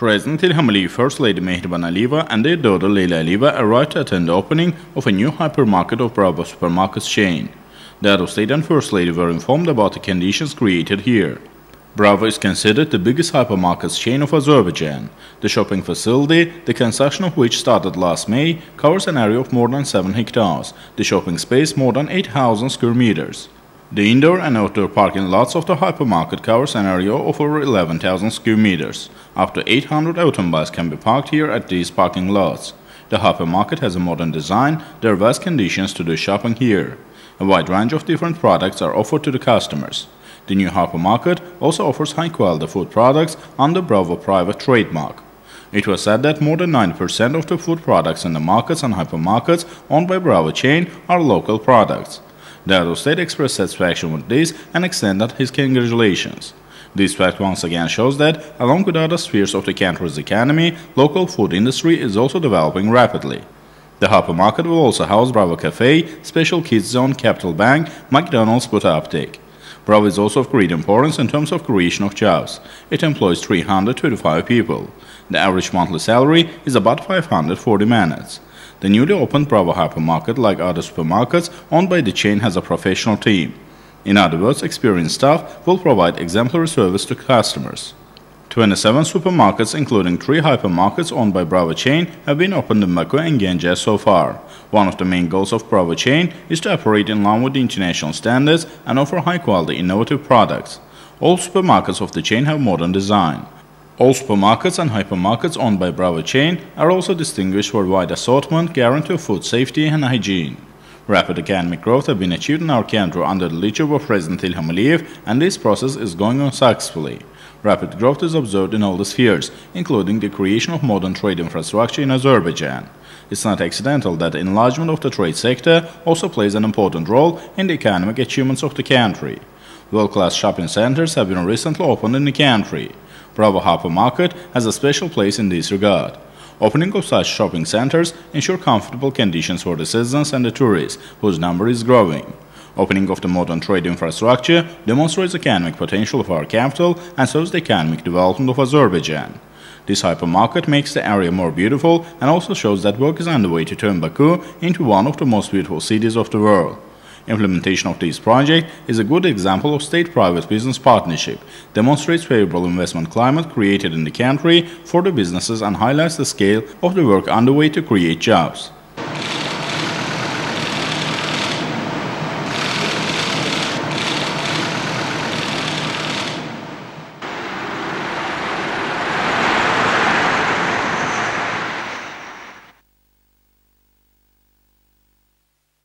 President Ilham Aliyev, First Lady Mehriban Aliyeva and their daughter Leyla Aliyeva arrived to attend the opening of a new hypermarket of Bravo Supermarkets chain. The head of state and First Lady were informed about the conditions created here. Bravo is considered the biggest hypermarkets chain of Azerbaijan. The shopping facility, the construction of which started last May, covers an area of more than 7 hectares, the shopping space more than 8,000 square meters. The indoor and outdoor parking lots of the hypermarket covers an area of over 11,000 square meters. Up to 800 automobiles can be parked here at these parking lots. The hypermarket has a modern design, there are vast conditions to do shopping here. A wide range of different products are offered to the customers. The new hypermarket also offers high-quality food products under Bravo private trademark. It was said that more than 90% of the food products in the markets and hypermarkets owned by Bravo chain are local products. Of state expressed satisfaction with this and extended his congratulations. This fact once again shows that, along with other spheres of the country's economy, local food industry is also developing rapidly. The hypermarket will also house Bravo Cafe, Special Kids Zone, Capital Bank, McDonald's Buta Aptek. Bravo is also of great importance in terms of creation of jobs. It employs 325 people. The average monthly salary is about 540 manats. The newly opened Bravo hypermarket, like other supermarkets owned by the chain, has a professional team. In other words, experienced staff will provide exemplary service to customers. 27 supermarkets, including three hypermarkets owned by Bravo chain, have been opened in Baku and Ganja so far. One of the main goals of Bravo chain is to operate in line with the international standards and offer high-quality innovative products. All supermarkets of the chain have modern design. All supermarkets and hypermarkets owned by Bravo chain are also distinguished for wide assortment, guarantee of food safety and hygiene. Rapid economic growth has been achieved in our country under the leadership of President Ilham Aliyev, and this process is going on successfully. Rapid growth is observed in all the spheres, including the creation of modern trade infrastructure in Azerbaijan. It's not accidental that the enlargement of the trade sector also plays an important role in the economic achievements of the country. World-class shopping centers have been recently opened in the country. Bravo Hypermarket has a special place in this regard. Opening of such shopping centers ensure comfortable conditions for the citizens and the tourists, whose number is growing. Opening of the modern trade infrastructure demonstrates the economic potential of our capital and shows the economic development of Azerbaijan. This hypermarket makes the area more beautiful and also shows that work is underway to turn Baku into one of the most beautiful cities of the world. Implementation of this project is a good example of state-private business partnership, demonstrates favorable investment climate created in the country for the businesses and highlights the scale of the work underway to create jobs.